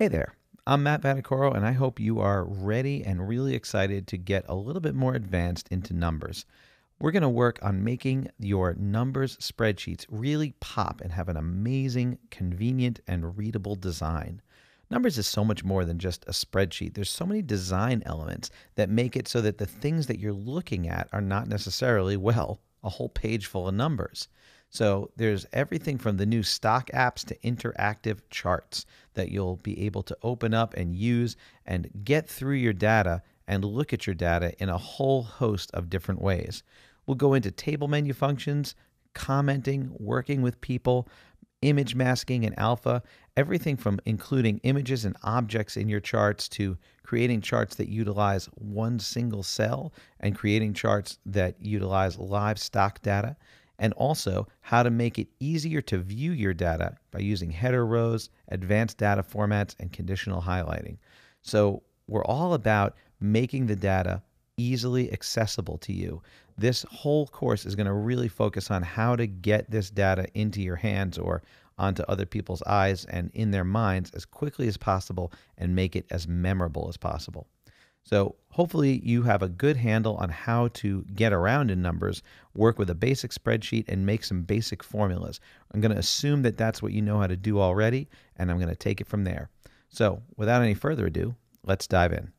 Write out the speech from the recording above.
Hey there, I'm Matt Vanacoro, and I hope you are ready and really excited to get a little bit more advanced into numbers. We're going to work on making your numbers spreadsheets really pop and have an amazing, convenient, and readable design. Numbers is so much more than just a spreadsheet. There's so many design elements that make it so that the things that you're looking at are not necessarily, well, a whole page full of numbers. So there's everything from the new stock apps to interactive charts that you'll be able to open up and use and get through your data and look at your data in a whole host of different ways. We'll go into table menu functions, commenting, working with people, image masking and alpha, everything from including images and objects in your charts to creating charts that utilize one single cell and creating charts that utilize live stock data and also how to make it easier to view your data by using header rows, advanced data formats, and conditional highlighting. So, we're all about making the data easily accessible to you. This whole course is going to really focus on how to get this data into your hands or onto other people's eyes and in their minds as quickly as possible and make it as memorable as possible. So hopefully you have a good handle on how to get around in numbers, work with a basic spreadsheet, and make some basic formulas. I'm going to assume that that's what you know how to do already, and I'm going to take it from there. So without any further ado, let's dive in.